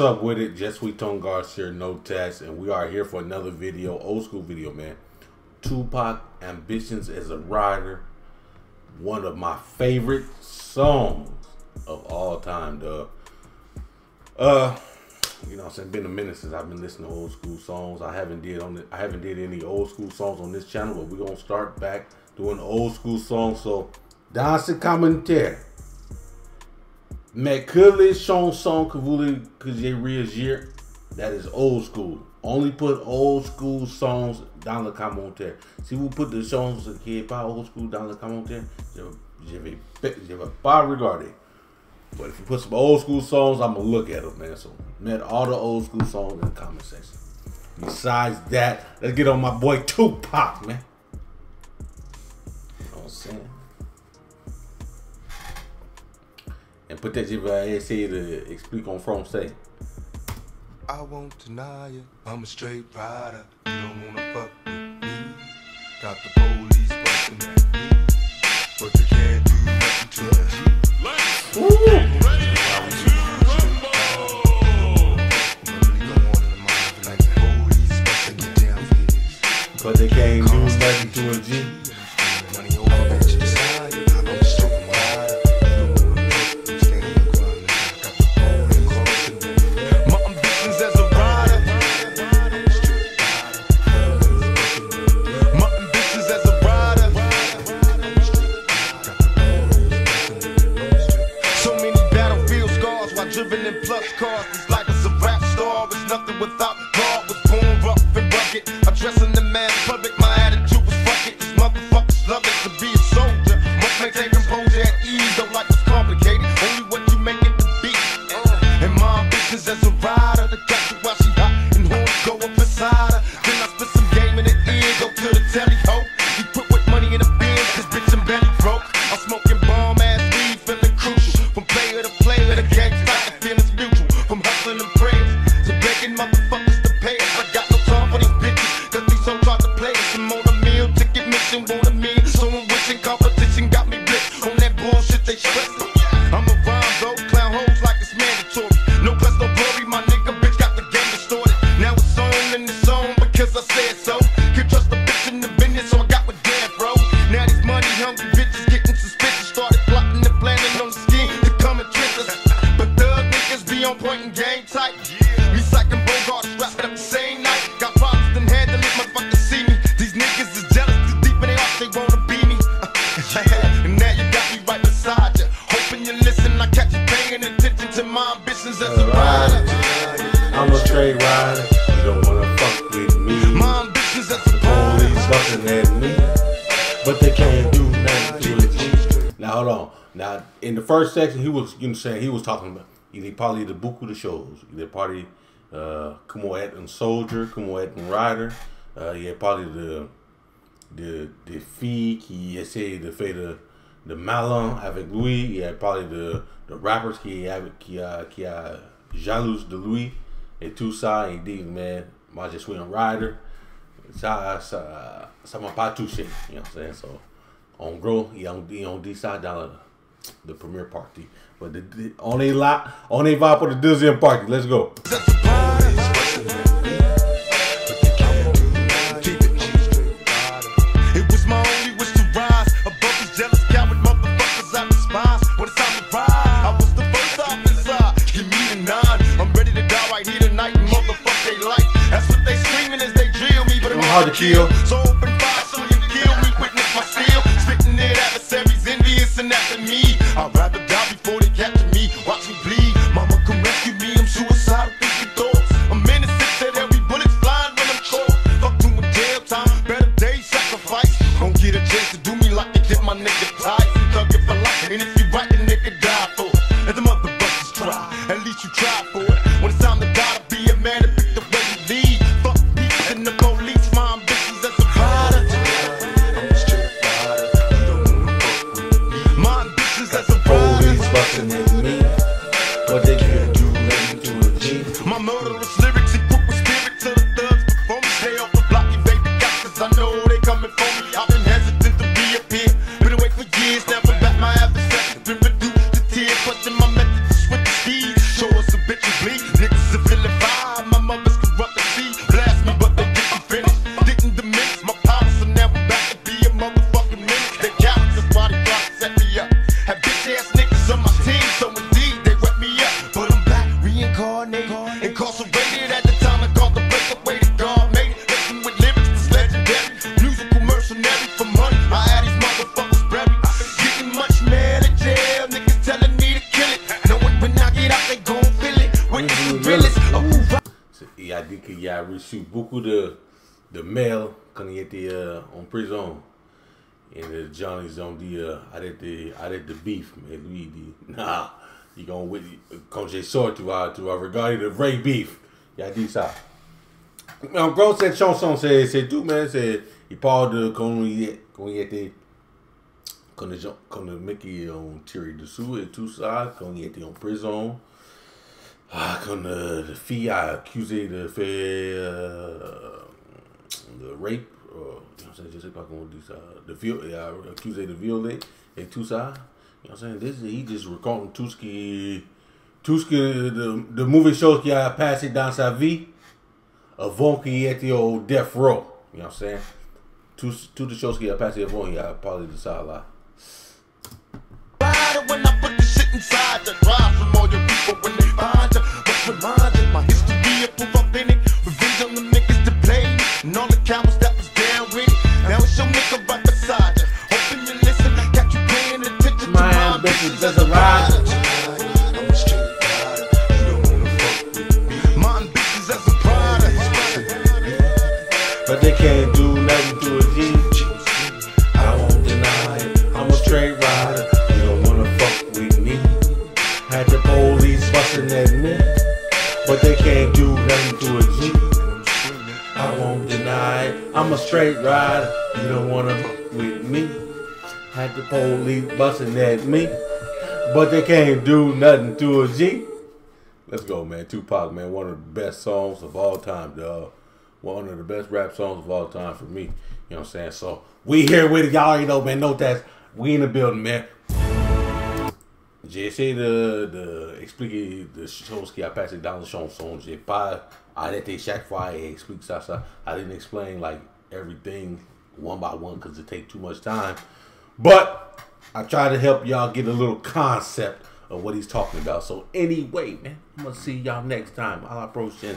What's up with it? Just we Tone Garcia, No Tatts, and we are here for another video, old school video, man. Tupac Ambitionz Az a Ridah, one of my favorite songs of all time, dog. Uh, you know, I'm saying been a minute since I've been listening to old school songs. I haven't did on the, I haven't did any old school songs on this channel, but we're gonna start back doing old school songs. So, dans ce commentaire. Mais que les chansons que vous voulez réagir, that is old school. Only put old school songs dans le commentaire. Si vous put des chansons qui n'est pas old school dans le commentaire, je, vais, je vais pas regarder. But if you put some old school songs, I'm gonna look at them, man. So, man, all the old school songs in the comment section. Besides that, let's get on my boy Tupac, man. You know what I'm saying? Peut-être je vais essayer d'expliquer uh, en français. I won't deny it. I'm a straight rider. You don't wanna fuck with me. Got the police busting at me, but they can't do nothing to me. Really go on in the mind like the police busting you down for this. But they can't do nothing to a G. without I'm a straight rider. You don't wanna fuck with me. My ambitions as a Police at me, but they can't do nothing to G. Now hold on. Now in the first section, he was you know saying he was talking about il parlait the beaucoup de choses. Il a parlé euh, comment être un soldier, être un rider. Euh, il probably the the the des filles qui essaient de faire de, de malin avec lui. Il a parlé de, de rappers qui qui a qui a jalouse de lui ça. Il dit mais moi je suis un rider. ça, ça, ça m'a pas touché. You know what I'm saying? So, on grow, ont, ils ont dit ça dans la, la première partie. But the- the- on est là, on est va pour la deuxième partie. Let's go. Motherfuck they like. That's what they screaming as they drill me, but I'm hard to kill. So Il a dit qu'il a reçu beaucoup de, de mails quand il était euh, en prison. Et les gens, ils ont dit, euh, arrête, de, arrête de beef. Mais lui, il dit, nah, il quand j'ai sorti, tu vas, tu regarder le vrai beef. Il a dit ça. Mais en gros, cette chanson, c'est tout, man. C'est- Il parle de quand il, quand il était. Quand les, gens, quand les mecs ils ont tiré dessous et tout ça, quand il était en prison. Euh, la fille a accusé de faire de rape, euh, je sais pas comment on dit ça, de viol, a accusé de er violer et tout ça. You know what I'm saying? This, he just raconte tout ce qui, tout ce que, de, de mauvaises choses qu'il a passé dans sa vie avant qu'il au death row. You know what I'm saying? Tout, toutes les choses qu'il a passées avant, il a parlé de ça là. when I put the shit inside the drive from all your people when they find you. I'm a straight rider. You don't wanna fuck with me. Had the police busting at me. But they can't do nothing to a G. Let's go, man. Tupac, man, one of the best songs of all time, dog. One of the best rap songs of all time for me. You know what I'm saying? So we here with it. Y'all already know, man. No Tatts we in the building, man. J'ai essayé de, de expliquer choses qui a passé dans la chanson. J'ai pas arrêté chaque fois et expliquer ça, ça. I didn't explain like everything one by one because it take too much time. But I try to help y'all get a little concept of what he's talking about. So anyway, man, I'm gonna see y'all next time. A la prochaine.